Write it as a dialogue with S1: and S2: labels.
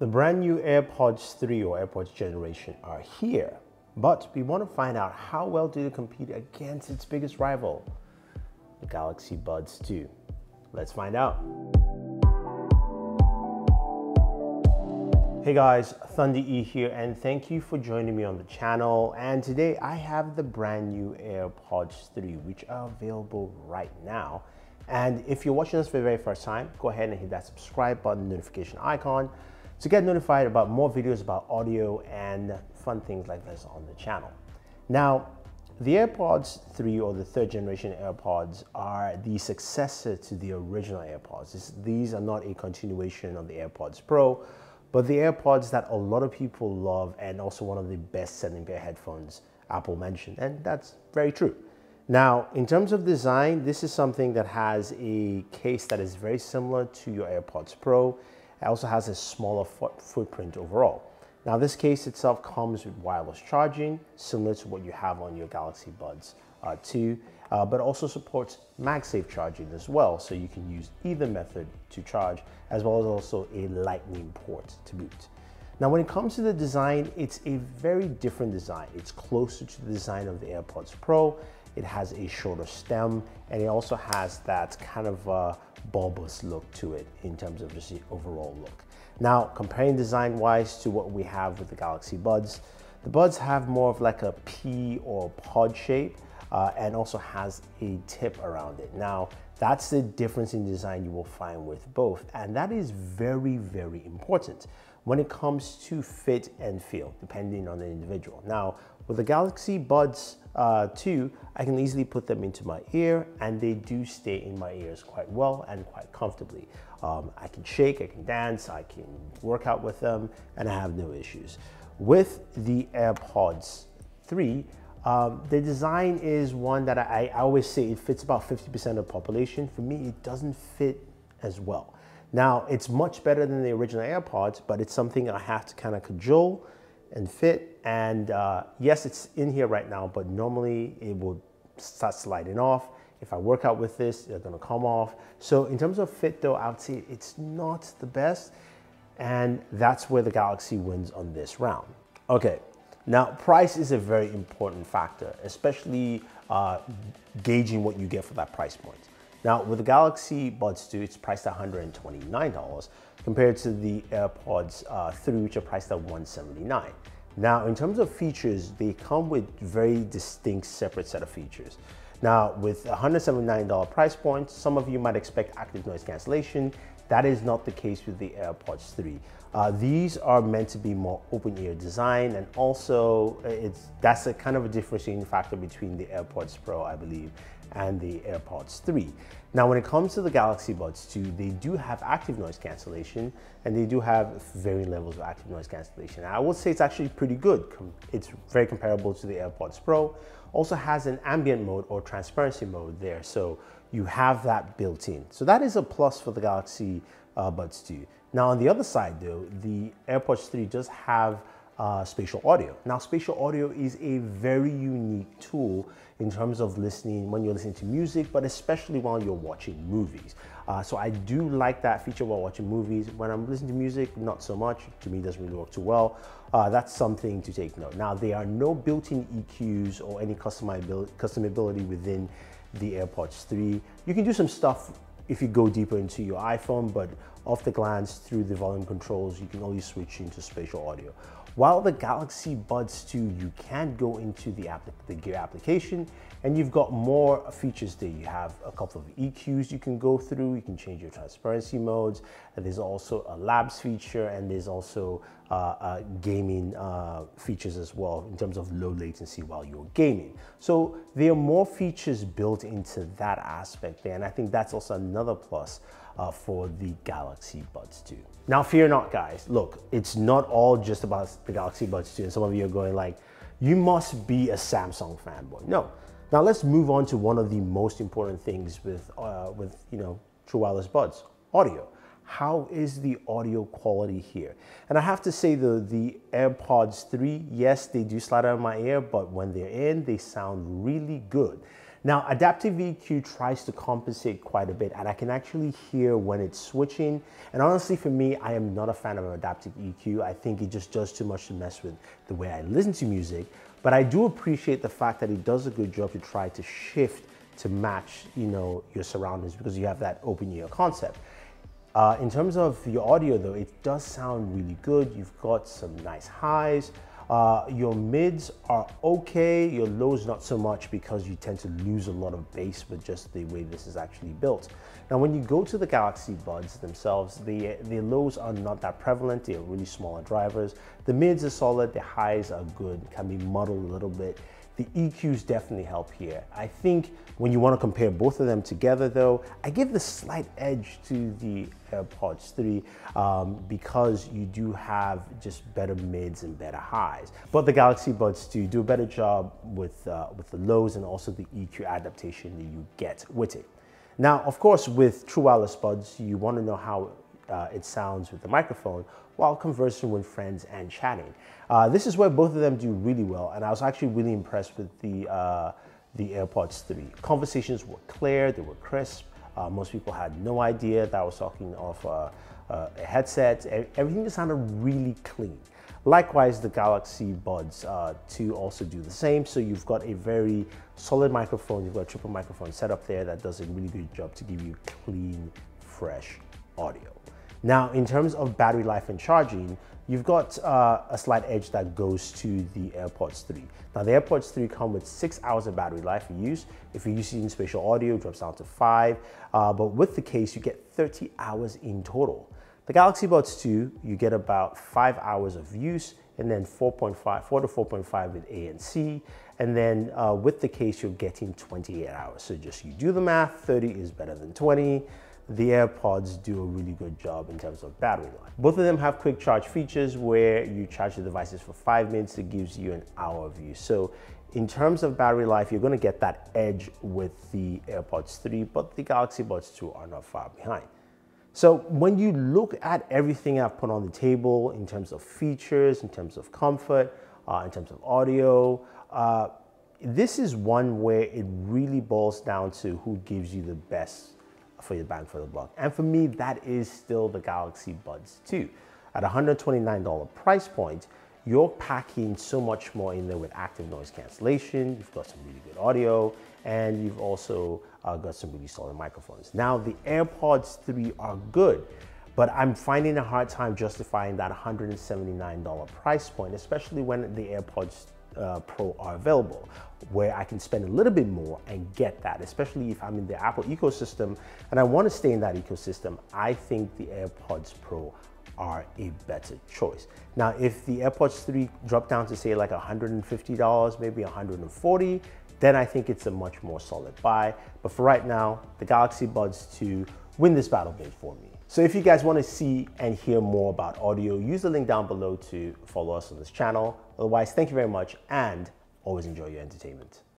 S1: The brand new AirPods 3 or AirPods generation are here, but we want to find out how well do they compete against its biggest rival, the Galaxy Buds 2. Let's find out. Hey guys, Thunder E here and thank you for joining me on the channel. And today I have the brand new AirPods 3 which are available right now. And if you're watching this for the very first time, go ahead and hit that subscribe button, notification icon to get notified about more videos about audio and fun things like this on the channel. Now, the AirPods 3 or the third generation AirPods are the successor to the original AirPods. These are not a continuation of the AirPods Pro, but the AirPods that a lot of people love and also one of the best selling pair headphones Apple mentioned. And that's very true. Now, in terms of design, this is something that has a case that is very similar to your AirPods Pro. It also has a smaller foot footprint overall. Now this case itself comes with wireless charging, similar to what you have on your Galaxy Buds uh, 2, uh, but also supports MagSafe charging as well, so you can use either method to charge, as well as also a lightning port to boot. Now when it comes to the design, it's a very different design. It's closer to the design of the AirPods Pro. It has a shorter stem, and it also has that kind of uh, bulbous look to it in terms of just the overall look. Now, comparing design-wise to what we have with the Galaxy Buds, the Buds have more of like a pea or pod shape uh, and also has a tip around it. Now, that's the difference in design you will find with both, and that is very, very important when it comes to fit and feel, depending on the individual. Now, with the Galaxy Buds uh, 2, I can easily put them into my ear and they do stay in my ears quite well and quite comfortably. Um, I can shake, I can dance, I can work out with them and I have no issues. With the AirPods 3, um, the design is one that I, I always say it fits about 50% of the population. For me, it doesn't fit as well. Now, it's much better than the original AirPods, but it's something I have to kind of cajole and fit. And uh, yes, it's in here right now, but normally it will start sliding off. If I work out with this, they're gonna come off. So in terms of fit though, I would say it's not the best. And that's where the Galaxy wins on this round. Okay, now price is a very important factor, especially uh, gauging what you get for that price point. Now, with the Galaxy Buds 2, it's priced at $129 compared to the AirPods uh, 3, which are priced at 179. Now, in terms of features, they come with very distinct separate set of features. Now, with $179 price point, some of you might expect active noise cancellation. That is not the case with the AirPods 3. Uh, these are meant to be more open ear design and also uh, it's that's a kind of a differentiating factor between the AirPods Pro, I believe, and the AirPods 3. Now, when it comes to the Galaxy Buds 2, they do have active noise cancellation and they do have varying levels of active noise cancellation. I would say it's actually pretty good. It's very comparable to the AirPods Pro. Also has an ambient mode or transparency mode there. So you have that built in. So that is a plus for the Galaxy uh, Buds 2. Now on the other side though, the AirPods 3 does have uh, spatial audio. Now, spatial audio is a very unique tool in terms of listening when you're listening to music, but especially while you're watching movies. Uh, so I do like that feature while watching movies. When I'm listening to music, not so much. To me, doesn't really work too well. Uh, that's something to take note. Now, there are no built-in EQs or any customability within the AirPods 3. You can do some stuff if you go deeper into your iPhone, but off the glance through the volume controls, you can only switch into spatial audio. While the Galaxy Buds 2, you can go into the, app the Gear application and you've got more features there. You have a couple of EQs you can go through. You can change your transparency modes. And there's also a labs feature and there's also uh, uh, gaming uh, features as well in terms of low latency while you're gaming. So there are more features built into that aspect there. And I think that's also another plus uh, for the Galaxy Buds 2. Now fear not guys, look, it's not all just about the Galaxy Buds 2 and some of you are going like, you must be a Samsung fanboy. No. Now let's move on to one of the most important things with, uh, with you know, True Wireless Buds, audio. How is the audio quality here? And I have to say the, the AirPods 3, yes, they do slide out of my ear, but when they're in, they sound really good. Now, adaptive EQ tries to compensate quite a bit, and I can actually hear when it's switching. And honestly, for me, I am not a fan of adaptive EQ. I think it just does too much to mess with the way I listen to music. But I do appreciate the fact that it does a good job to try to shift to match, you know, your surroundings because you have that open ear concept. Uh, in terms of your audio though, it does sound really good. You've got some nice highs. Uh, your mids are okay, your lows not so much because you tend to lose a lot of bass with just the way this is actually built. Now when you go to the Galaxy Buds themselves, the, the lows are not that prevalent, they're really smaller drivers. The mids are solid, the highs are good, can be muddled a little bit. The EQs definitely help here. I think when you want to compare both of them together though, I give the slight edge to the AirPods 3 um, because you do have just better mids and better highs. But the Galaxy Buds 2 do a better job with, uh, with the lows and also the EQ adaptation that you get with it. Now, of course, with true wireless buds, you want to know how uh, it sounds with the microphone while conversing with friends and chatting. Uh, this is where both of them do really well, and I was actually really impressed with the, uh, the AirPods 3. Conversations were clear, they were crisp. Uh, most people had no idea that I was talking off uh, uh, a headset. Everything just sounded really clean. Likewise, the Galaxy Buds uh, 2 also do the same. So you've got a very solid microphone, you've got a triple microphone set up there that does a really good job to give you clean, fresh audio. Now, in terms of battery life and charging, you've got uh, a slight edge that goes to the AirPods 3. Now, the AirPods 3 come with six hours of battery life for use. If you're using spatial audio, it drops down to five. Uh, but with the case, you get 30 hours in total. The Galaxy Buds 2, you get about five hours of use and then 4.5, 4 to 4.5 with ANC. And then uh, with the case, you're getting 28 hours. So just you do the math, 30 is better than 20 the AirPods do a really good job in terms of battery life. Both of them have quick charge features where you charge the devices for five minutes, it gives you an hour of use. So in terms of battery life, you're gonna get that edge with the AirPods 3, but the Galaxy Buds 2 are not far behind. So when you look at everything I've put on the table in terms of features, in terms of comfort, uh, in terms of audio, uh, this is one where it really boils down to who gives you the best for your bang for the buck. And for me, that is still the Galaxy Buds 2. At $129 price point, you're packing so much more in there with active noise cancellation. You've got some really good audio, and you've also uh, got some really solid microphones. Now, the AirPods 3 are good, but I'm finding a hard time justifying that $179 price point, especially when the AirPods uh, Pro are available, where I can spend a little bit more and get that, especially if I'm in the Apple ecosystem and I want to stay in that ecosystem. I think the AirPods Pro are a better choice. Now, if the AirPods 3 drop down to say like $150, maybe 140, then I think it's a much more solid buy. But for right now, the Galaxy Buds 2 win this battle bid for me. So if you guys want to see and hear more about audio, use the link down below to follow us on this channel. Otherwise, thank you very much and always enjoy your entertainment.